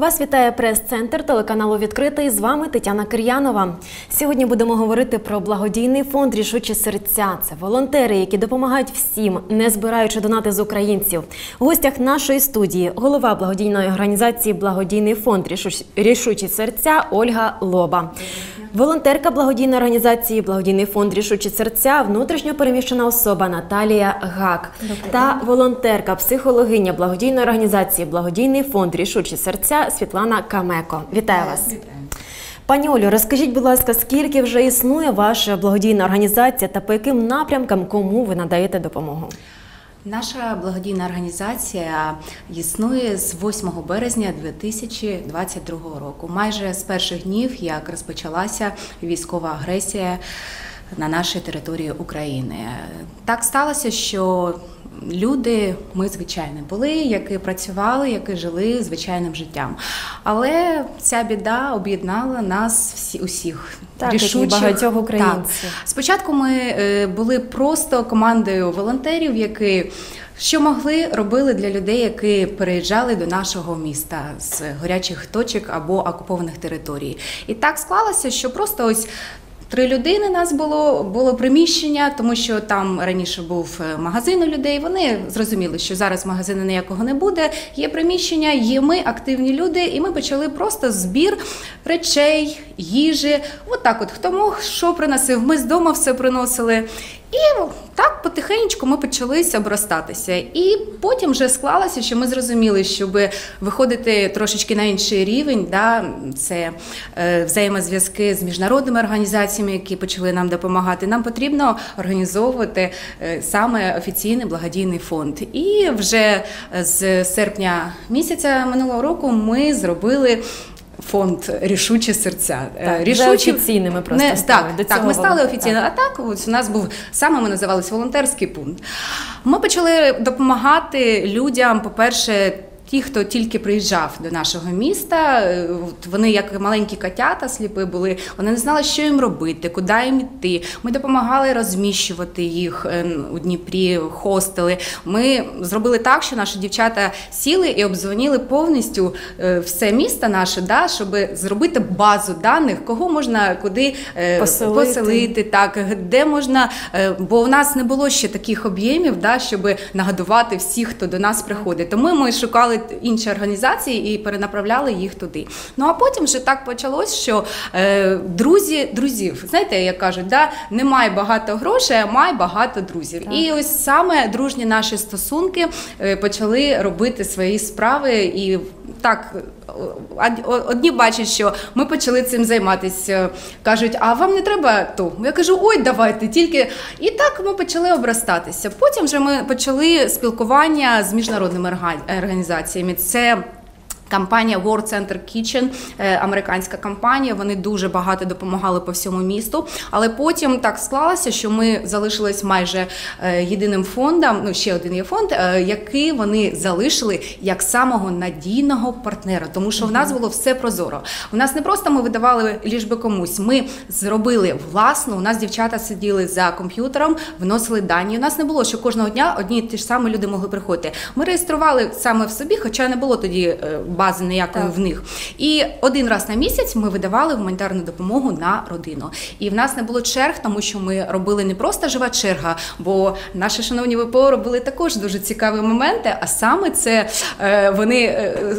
Вас вітає прес-центр телеканалу Відкритий. З вами Тетяна Кир'янова. Сьогодні будемо говорити про благодійний фонд Рішучі серця. Це волонтери, які допомагають всім, не збираючи донати з українців. В гостях нашої студії голова благодійної організації Благодійний фонд «Рішуч- Рішучі серця Ольга Лоба. Волонтерка благодійної організації Благодійний фонд Рішучі серця, внутрішньо переміщена особа Наталія Гак та волонтерка, психологиня благодійної організації Благодійний фонд Рішучі серця Світлана Камеко. Вітаю вас. Пані Олю, розкажіть, будь ласка, скільки вже існує ваша благодійна організація та по яким напрямкам кому ви надаєте допомогу? Наша благодійна організація існує з 8 березня 2022 року, майже з перших днів, як розпочалася військова агресія на нашій території України. Так сталося, що люди, ми звичайні були, які працювали, які жили звичайним життям. Але ця біда об'єднала нас всі усіх. Так, рішучих. багатьох Так. Спочатку ми е, були просто командою волонтерів, які що могли робили для людей, які переїжджали до нашого міста з гарячих точок або окупованих територій. І так склалося, що просто ось. Три людини нас було, було приміщення, тому що там раніше був е, магазин у людей. Вони зрозуміли, що зараз магазину ніякого не буде. Є приміщення, є ми, активні люди, і ми почали просто збір речей, їжі. От так, от хто мог, що приносив. Ми з дому все приносили. І так потихеньку ми почалися обростатися. І потім вже склалося, що ми зрозуміли, щоб виходити трошечки на інший рівень, да, це е, взаємозв'язки з міжнародними організаціями, які почали нам допомагати. Нам потрібно організовувати е, саме офіційний благодійний фонд. І вже з серпня місяця минулого року ми зробили. Фонд рішучі серця. Е, Так, Рішучі офіційними просто не, стали. так, До так, ми стали офіційно. А так, ось у нас був саме ми називалися волонтерський пункт. Ми почали допомагати людям, по-перше. Ті, хто тільки приїжджав до нашого міста, е, вони як маленькі котята сліпи були, вони не знали, що їм робити, куди їм йти. Ми допомагали розміщувати їх е, у Дніпрі, хостели. Ми зробили так, що наші дівчата сіли і обдзвонили повністю е, все місто наше, да, щоб зробити базу даних, кого можна куди Поселити. поселити, так де можна, бо у нас не було ще таких об'ємів, да, щоб нагодувати всіх, хто до нас приходить. Тому ми шукали інші організації і перенаправляли їх туди. Ну а потім вже так почалось, що е, друзі друзів, знаєте, як кажуть, да, немає багато грошей, а має багато друзів. Так. І ось саме дружні наші стосунки е, почали робити свої справи і так. Одні бачать, що ми почали цим займатися. Кажуть, а вам не треба то? Я кажу, ой, давайте тільки. І так ми почали обростатися. Потім вже ми почали спілкування з міжнародними орга- організаціями. Це Компанія World Center Kitchen, е, американська компанія. Вони дуже багато допомагали по всьому місту. Але потім так склалося, що ми залишились майже е, єдиним фондом. Ну ще один є фонд, е, який вони залишили як самого надійного партнера, тому що в нас було все прозоро. У нас не просто ми видавали ліжби комусь. Ми зробили власну. У нас дівчата сиділи за комп'ютером, вносили дані. У нас не було, що кожного дня одні і ті ж самі люди могли приходити. Ми реєстрували саме в собі, хоча не було тоді бази ніякої Так. в них. І один раз на місяць ми видавали гуманітарну допомогу на родину. І в нас не було черг, тому що ми робили не просто жива черга, бо наші шановні ВПО робили також дуже цікаві моменти. А саме це е, вони е,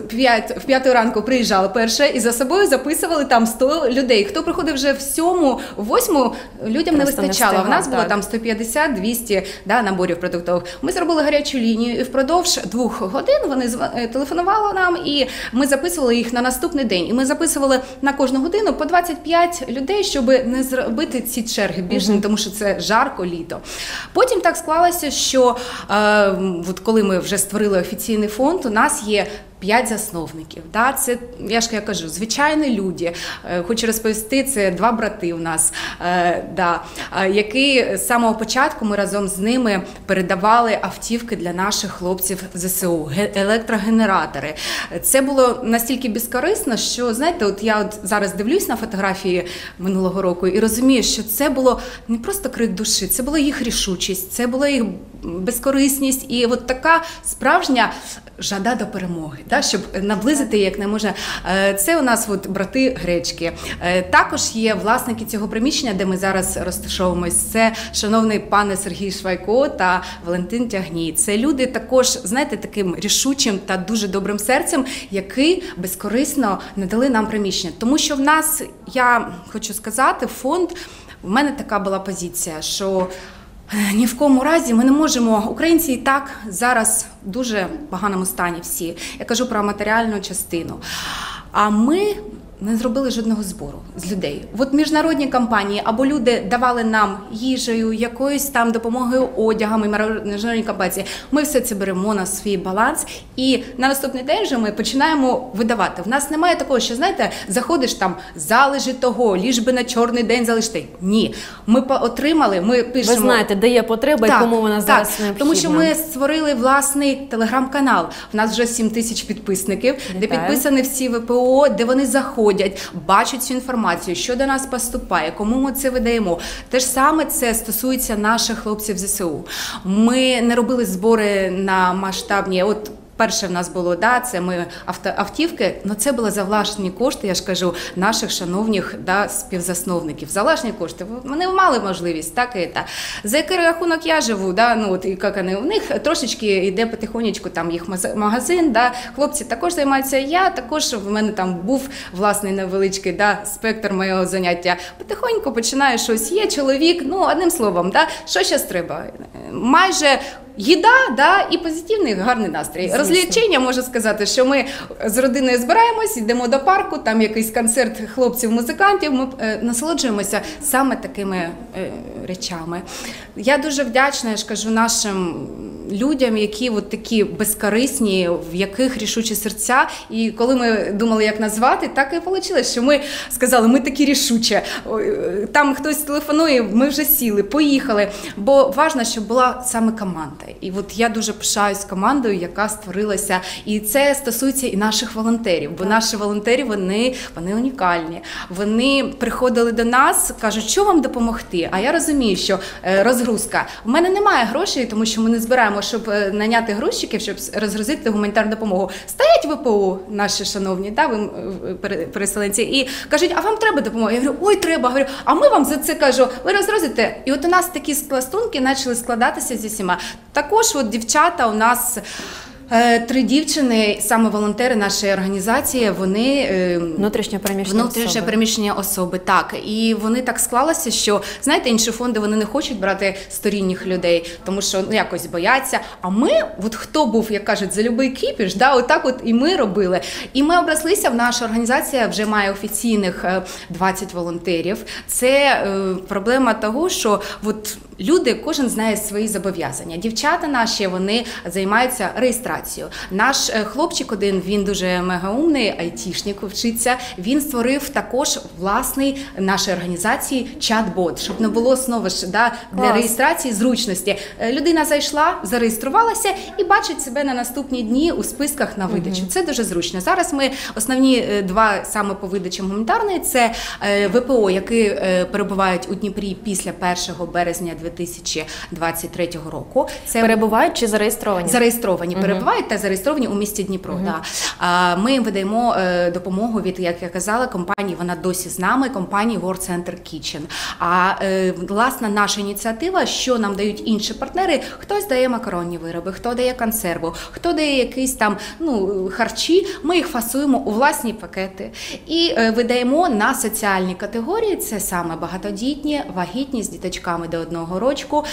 в п'яту ранку приїжджали перше і за собою записували там 100 людей. Хто приходив вже в сьому, в восьму, людям не Просто не вистачало. встигав, в нас було там 150-200 да, наборів продуктових. Ми зробили гарячу лінію, і впродовж двох годин вони е, телефонували нам, і ми записували їх на наступний день. І ми записували на кожну годину по 25 людей, щоб не зробити ці черги більше, тому що це жарко літо. Потім так склалося, що е, от коли ми вже створили офіційний фонд, у нас є П'ять засновників. Да? Це я ж я кажу, звичайні люди. Е, Хочу розповісти, це два брати у нас, е, да, е, які з самого початку ми разом з ними передавали автівки для наших хлопців ЗСУ, ге- електрогенератори. Це було настільки безкорисно, що знаєте, от я от зараз дивлюсь на фотографії минулого року і розумію, що це було не просто крик душі, це була їх рішучість, це була їх безкорисність і от така справжня жада до перемоги, да, щоб наблизити як не може. Е, Це у нас от брати гречки. Е, Також є власники цього приміщення, де ми зараз розташовуємось. Це шановний пане Сергій Швайко та Валентин Тягній. Це люди також, знаєте, таким рішучим та дуже добрим серцем, які безкорисно надали нам приміщення. Тому що в нас, я хочу сказати, фонд. В мене така була позиція, що ні в кому разі ми не можемо. Українці і так зараз в дуже поганому стані всі. Я кажу про матеріальну частину. А ми не зробили жодного збору з людей. От міжнародні компанії або люди давали нам їжею, якоюсь там допомогою одягами, міжнародні компанії. Ми все це беремо на свій баланс, і на наступний день вже ми починаємо видавати. В нас немає такого, що знаєте, заходиш там залежи того, ліж би на чорний день залишити. Ні, ми отримали. Ми пишемо. Ви знаєте, де є потреба і кому вона зараз необхідна. Тому що ми створили власний телеграм-канал. У нас вже 7 тисяч підписників, де підписані всі ВПО, де вони заходять, бачать цю інформацію, що до нас поступає, кому ми це видаємо. Те ж саме це стосується наших хлопців ЗСУ. Ми не робили збори на масштабні. От Перше в нас було да, це ми авто, автівки, але це було за кошти, я ж кажу, наших шановних да, співзасновників. За власні кошти. Вони мали можливість, так і та. За який рахунок я живу, да, ну от і як вони, у них трошечки йде потихонечку там їх магазин, да, хлопці також займаються. Я також в мене там був власний невеличкий да, спектр моєго заняття. Потихоньку починаю щось. Є чоловік, ну одним словом, да, що зараз треба? Майже Їда, да, і позитивний гарний настрій. Звісно. Розлічення можу сказати, що ми з родиною збираємось, йдемо до парку, там якийсь концерт хлопців-музикантів. Ми е, насолоджуємося саме такими е, речами. Я дуже вдячна, я ж кажу, нашим людям, які от такі безкорисні, в яких рішучі серця. І коли ми думали, як назвати, так і вийшло, що ми сказали, ми такі рішучі. Е, Там хтось телефонує, ми вже сіли, поїхали. Бо важливо, щоб була саме команда. І от я дуже пишаюсь командою, яка створилася. І це стосується і наших волонтерів. Бо наші волонтери вони, вони унікальні. Вони приходили до нас, кажуть, що вам допомогти. А я розумію, що е, розгрузка. У мене немає грошей, тому що ми не збираємо, щоб е, наняти грузчиків, щоб розгрузити гуманітарну допомогу. Стоять ВПО, наші шановні, да, ви, е, переселенці, і кажуть, а вам треба допомога? Я говорю, ой, треба. Говорю, а ми вам за це кажу, ви розгрузите. І от у нас такі скластунки почали складатися зі всіма. Також от дівчата у нас. Е, Три дівчини, саме волонтери нашої організації, вони е, Внутрішньо переміщені Внутрішнє переміщення особи, так. І вони так склалося, що знаєте, інші фонди вони не хочуть брати сторінніх людей, тому що ну якось бояться. А ми, от хто був, як кажуть, за любий кіпіш, да, отак от і ми робили. І ми оброслися. В наша організація вже має офіційних е, 20 волонтерів. Це е, проблема того, що от люди, кожен знає свої зобов'язання. Дівчата наші вони займаються реєстрацією. Наш е, хлопчик один він дуже мегаумний, айтішник вчиться. Він створив також власний нашої організації чат-бот, щоб не було знову ж да, для Клас. реєстрації зручності. Е, Людина зайшла, зареєструвалася і бачить себе на наступні дні у списках на видачу. Це дуже зручно. Зараз ми основні е, два саме по видачам гуманітарної це ВПО, які перебувають у Дніпрі після 1 березня 2023 року. Це Перебувають чи зареєстровані? Зареєстровані перебувають та зареєстровані у місті Дніпро. Да. А, Ми їм видаємо е, допомогу від, як я казала, компанії. Вона досі з нами, компанії World Center Kitchen. А е, власна наша ініціатива, що нам дають інші партнери, хтось дає макаронні вироби, хто дає консерву, хто дає якісь там ну харчі. Ми їх фасуємо у власні пакети і е, видаємо на соціальні категорії. Це саме багатодітні, вагітні з діточками до одного рочку,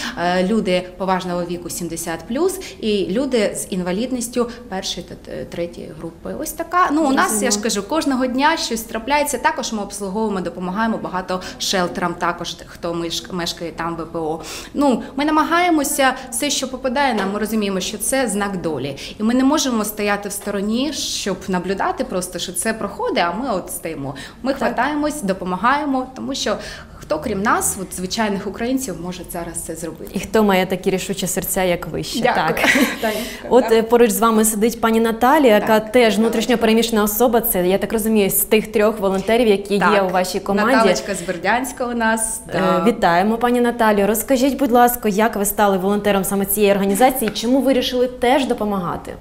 люди поважного віку 70+, і люди з інвалідністю першої та третьої групи. Ось така. Ну у нас я ж кажу, кожного дня щось трапляється. Також ми обслуговуємо, допомагаємо багато шелтерам, також хто меш- мешкає там ВПО. Ну ми намагаємося все, що попадає нам. Ми розуміємо, що це знак долі, і ми не можемо стояти в стороні, щоб наблюдати просто, що це проходить. А ми от стоїмо. Ми хватаємось, допомагаємо, тому що. Хто крім нас, от звичайних українців, може зараз це зробити. І хто має такі рішучі серця, як ви ще? Дякую. Так. От так. е, поруч з вами сидить пані Наталія, яка Так. теж внутрішньо переміщена особа. Це я так розумію, з тих трьох волонтерів, які є у вашій команді. Наталочка з Бердянська у нас. Е, та- Вітаємо, пані Наталію. Розкажіть, будь ласка, як ви стали волонтером саме цієї організації? Чому ви вирішили теж допомагати?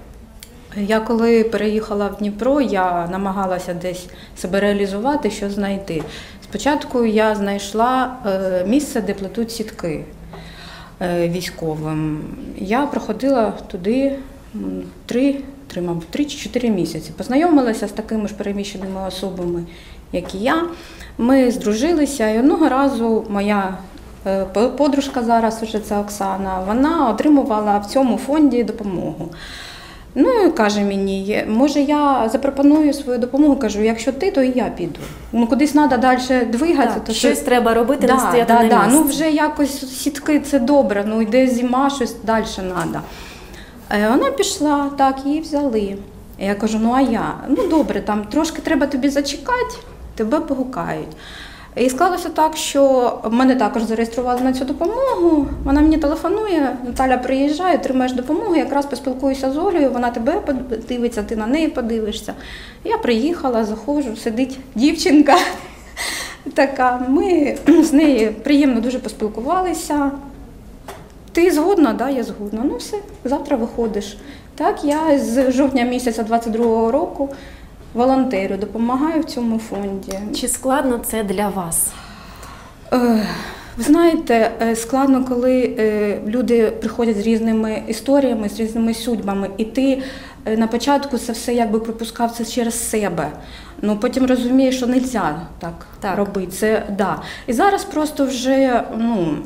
Я коли переїхала в Дніпро, я намагалася десь себе реалізувати, що знайти. Спочатку я знайшла е, місце, де плетуть сітки е, військовим. Я проходила туди три, три, мабуть, три чи чотири місяці. Познайомилася з такими ж переміщеними особами, як і я. Ми здружилися, і одного разу моя е, подружка зараз, уже це Оксана, вона отримувала в цьому фонді допомогу. Ну каже мені, може я запропоную свою допомогу. Кажу, якщо ти, то і я піду. Ну кудись треба далі двигатися. Так, то щось це- треба робити, не да, стояти да, на да. Ну вже якось сітки це добре. Ну йде зима, щось далі треба. Вона пішла, так, її взяли. Я кажу, ну а я? Ну добре, там трошки треба тобі зачекати, тебе погукають. І склалося так, що мене також зареєстрували на цю допомогу. Вона мені телефонує, Наталя приїжджає, отримаєш допомогу, якраз поспілкуюся з Олею, вона тебе подивиться, ти на неї подивишся. Я приїхала, заходжу, сидить дівчинка така. Ми з нею приємно дуже поспілкувалися. Ти згодна? Да, я згодна. Ну все, завтра виходиш. Так, я з жовтня місяця 22-го року волонтерю, допомагаю в цьому фонді. Чи складно це для вас? Е, Ви знаєте, е, складно, коли е, люди приходять з різними історіями, з різними судьбами, і ти на початку це все якби пропускав це через себе. Ну потім розумієш, що не можна так, Так. робити. Це да. І зараз просто вже ну.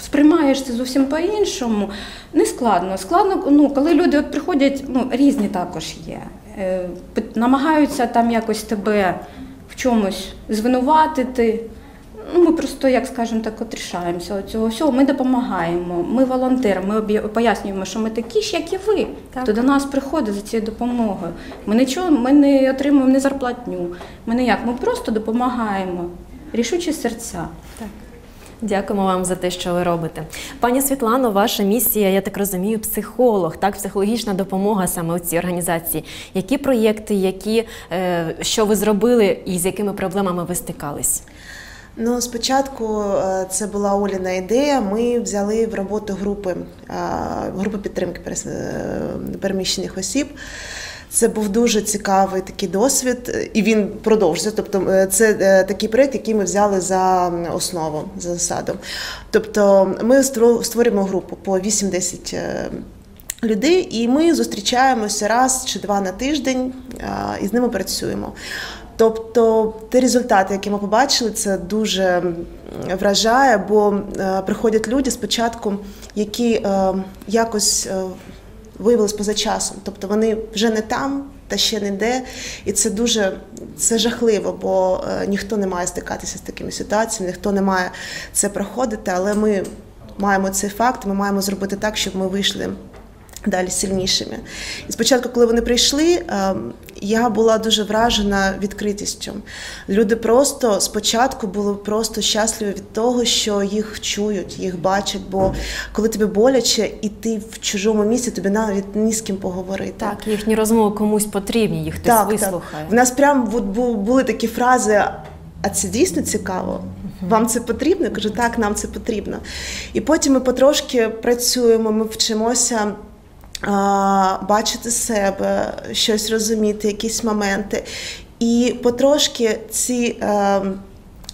Сприймаєш це зовсім по-іншому. Не складно. Складно, ну, коли люди от приходять, ну, різні також є. Е, намагаються там якось тебе в чомусь звинуватити. Ну, ми просто, як скажемо так, от рішаємося цього всього. Ми допомагаємо, ми волонтери, ми пояснюємо, що ми такі ж, як і ви, Так. хто до нас приходить за цією допомогою. Ми нічого, ми не отримуємо ні зарплатню. Ми не як, ми просто допомагаємо. Рішучі серця. Так. Дякуємо вам за те, що ви робите. Пані Світлано, ваша місія, я так розумію, психолог, так, психологічна допомога саме у цій організації. Які проєкти, які, е, що ви зробили і з якими проблемами ви стикались? Ну, спочатку е, це була Оліна ідея. Ми взяли в роботу групи, е, групи підтримки переміщених осіб. Це був дуже цікавий такий досвід, і він продовжується. Тобто, е, це е, такий проєкт, який ми взяли за основу, за засаду. Тобто, ми створюємо групу по 8-10 е, людей, і ми зустрічаємося раз чи два на тиждень і з ними працюємо. Тобто ті результати, які ми побачили, це дуже вражає, бо приходять люди спочатку, які якось виявились поза часом. Тобто вони вже не там та ще не де. І це дуже це жахливо, бо е, ніхто не має стикатися з такими ситуаціями, ніхто не має це проходити, але ми маємо цей факт, ми маємо зробити так, щоб ми вийшли далі сильнішими. І спочатку, коли вони прийшли, ем, я була дуже вражена відкритістю. Люди просто спочатку були просто щасливі від того, що їх чують, їх бачать. Бо коли тобі боляче, і ти в чужому місці, тобі навіть ні з ким поговорити. Так, їхні розмови комусь потрібні, їх хтось вислухає. В нас прям були такі фрази. А це дійсно цікаво? Вам це потрібно? Я кажу, так, нам це потрібно. І потім ми потрошки працюємо, ми вчимося бачити себе, щось розуміти, якісь моменти. І потрошки ці. е,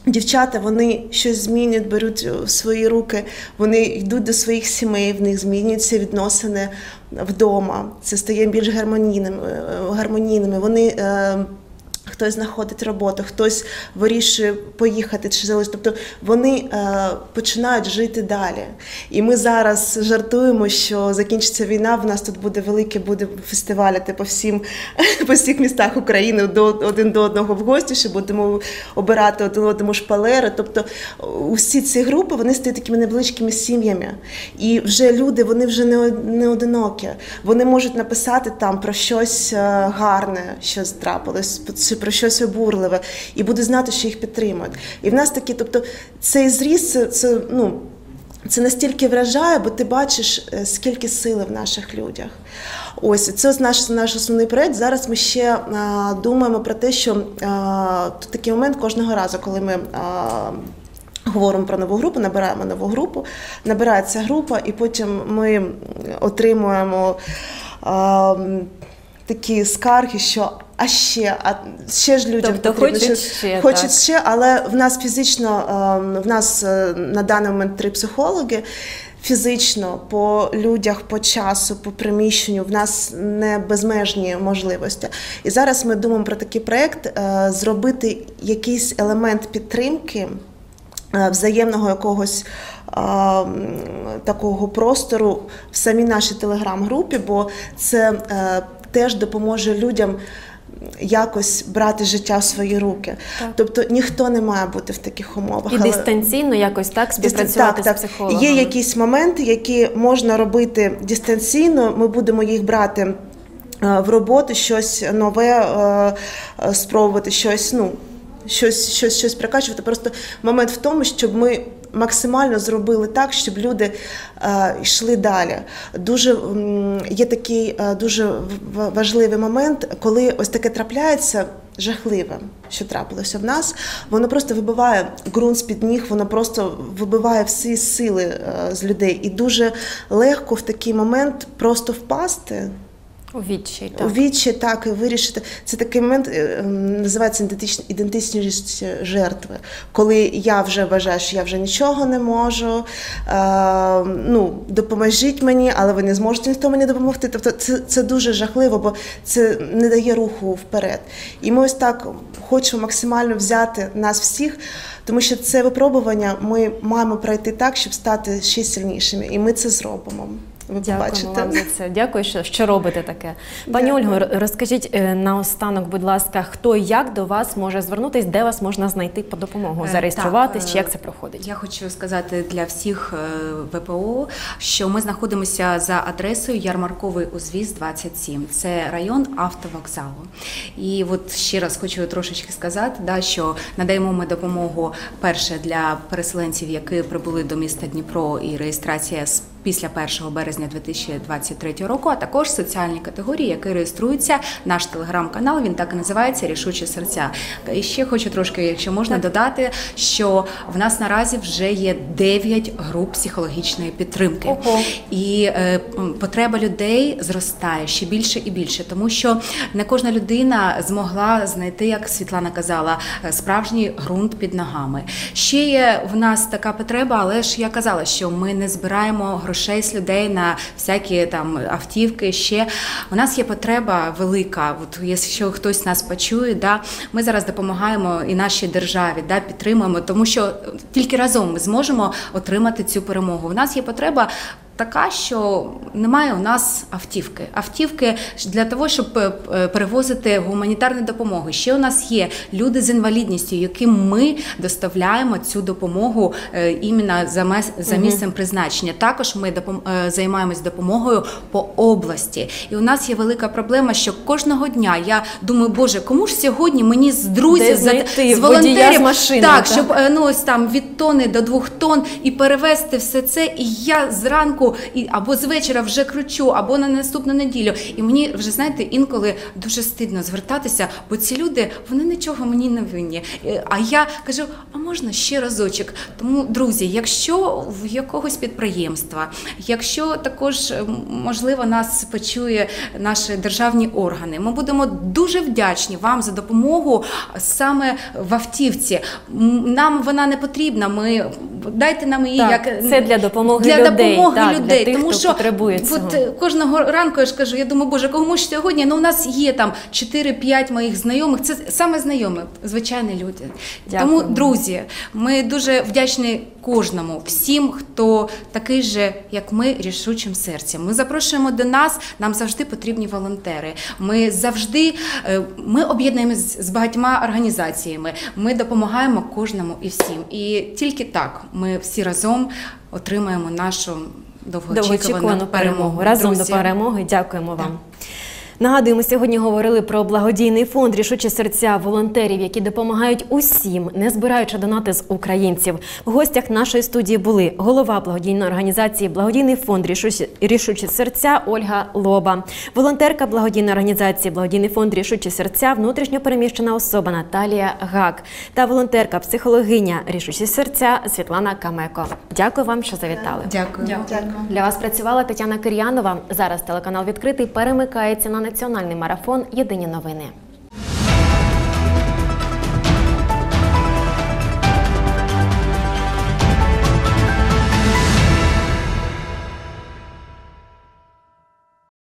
Дівчата вони щось змінюють, беруть в свої руки, вони йдуть до своїх сімей, в них змінюються відносини вдома. Це стає більш гармонійними. гармонійними. Вони е, хтось знаходить роботу, хтось вирішує поїхати чи залишити. Тобто вони е, починають жити далі. І ми зараз жартуємо, що закінчиться війна. В нас тут буде великий буде фестиваляти по всім по всіх містах України до один до одного в гості, що будемо обирати один одному шпалери. Тобто усі ці групи вони стають такими невеличкими сім'ями. І вже люди вони вже не, не одинокі. Вони можуть написати там про щось е, гарне, що трапилось, чи про про щось обурливе, і будуть знати, що їх підтримують. І в нас такі, тобто, цей зріст, це, це ну. Це настільки вражає, бо ти бачиш, е, скільки сили в наших людях. Ось це наш наш основний проект. Зараз ми ще а, думаємо про те, що а, тут такий момент кожного разу, коли ми. А, Говоримо про нову групу, набираємо нову групу, набирається група, і потім ми отримуємо а, такі скарги, що а ще, а ще ж людям Тобто потрібно, хочуть що- ще, хочуть так. ще, але в нас фізично, е, в нас е, на даний момент три психологи. Фізично по людях, по часу, по приміщенню в нас не безмежні можливості. І зараз ми думаємо про такий проект е, зробити якийсь елемент підтримки е, взаємного якогось е, такого простору в самій нашій телеграм-групі, бо це теж допоможе людям. Якось брати життя в свої руки, тобто ніхто не має бути в таких умовах. І але- дистанційно якось так співпрацювати так, з психологом. Є якісь моменти, які можна робити дистанційно. Ми будемо їх брати е, в роботу, щось нове е, е, спробувати, щось, ну, щось, щось, щось прикачувати. Просто момент в тому, щоб ми. Максимально зробили так, щоб люди е, йшли далі. Дуже є такий е, дуже важливий момент, коли ось таке трапляється жахливе, що трапилося в нас. Воно просто вибиває ґрунт з-під ніг, воно просто вибиває всі сили е, з людей. І дуже легко в такий момент просто впасти. У відчай, У так. вічі так і вирішити. Це такий момент е, називається ідентичність жертви, коли я вже вважаю, що я вже нічого не можу. Е, ну, допоможіть мені, але ви не зможете ніхто мені допомогти. Тобто це, це дуже жахливо, бо це не дає руху вперед. І ми ось так хочемо максимально взяти нас всіх, тому що це випробування ми маємо пройти так, щоб стати ще сильнішими. І ми це зробимо. Ви Дякуємо побачите. вам за це. Дякую, що, що робите таке. Пані Дякую. Ольго, розкажіть е, наостанок, будь ласка, хто і як до вас може звернутись, де вас можна знайти по допомогу, Е, зареєструватись, так, чи е, як це проходить? Я хочу сказати для всіх е, ВПО, що ми знаходимося за адресою Ярмарковий узвіз 27. Це район автовокзалу. І от ще раз хочу трошечки сказати, да, що надаємо ми допомогу перше для переселенців, які прибули до міста Дніпро, і реєстрація з після 1 березня 2023 року, а також соціальні категорії, які реєструються. Наш телеграм-канал він так і називається Рішучі серця. І ще хочу трошки, якщо можна, додати, що в нас наразі вже є 9 груп психологічної підтримки. Ого. І е, потреба людей зростає ще більше і більше, тому що не кожна людина змогла знайти, як Світлана казала, е, справжній ґрунт під ногами. Ще є в нас така потреба, але ж я казала, що ми не збираємо грошей з людей на всякі там автівки. Ще у нас є потреба велика. От якщо хтось нас почує, да ми зараз допомагаємо і нашій державі, да підтримуємо, тому що тільки разом ми зможемо отримати цю перемогу. У нас є потреба. Така, що немає у нас автівки. Автівки для того, щоб е, е, перевозити гуманітарну допомогу. Ще у нас є люди з інвалідністю, яким ми доставляємо цю допомогу е, іменно за місцем призначення. Також ми займаємось допомогою по області. І у нас є велика проблема, що кожного дня я думаю, боже, кому ж сьогодні мені з друзів за- з волонтерів машиною, так, так? щоб ну ось там від тони до двох тонн і перевезти все це. І я зранку і або з вечора вже кручу, або на наступну неділю. І мені вже знаєте, інколи дуже стидно звертатися, бо ці люди вони нічого мені не винні. Е, А я кажу: а можна ще разочок? Тому, друзі, якщо в якогось підприємства, якщо також е, можливо нас почує наші державні органи, ми будемо дуже вдячні вам за допомогу саме в автівці. Нам вона не потрібна. Ми дайте нам її Так, як це для допомоги для людей, допомоги так, для людей. тих, тому хто що потребує цього. От, кожного ранку я ж кажу, я думаю, боже, кому ж сьогодні? Ну у нас є там 4-5 моїх знайомих. Це саме знайомі, звичайні люди. Дякую. Тому, друзі, ми дуже вдячні кожному, всім, хто такий же, як ми, рішучим серцем. Ми запрошуємо до нас. Нам завжди потрібні волонтери. Ми завжди е, ми об'єднуємося з багатьма організаціями. Ми допомагаємо кожному і всім. І тільки так ми всі разом отримаємо нашу довгоочікувану, Довгоочікувану перемогу. Разом Друзі, до перемоги. Дякуємо вам. Нагадуємо, сьогодні говорили про благодійний фонд Рішучі серця волонтерів, які допомагають усім, не збираючи донати з українців. В гостях нашої студії були голова благодійної організації Благодійний фонд Рішучі, Рішучі серця Ольга Лоба, волонтерка благодійної організації Благодійний фонд Рішучі серця, внутрішньопереміщена особа Наталія Гак та волонтерка психологиня Рішучі серця Світлана Камеко. Дякую вам, що завітали. Дякую. Дякую. Для вас працювала Тетяна Кир'янова. Зараз телеканал відкритий перемикається на національний марафон Єдині новини.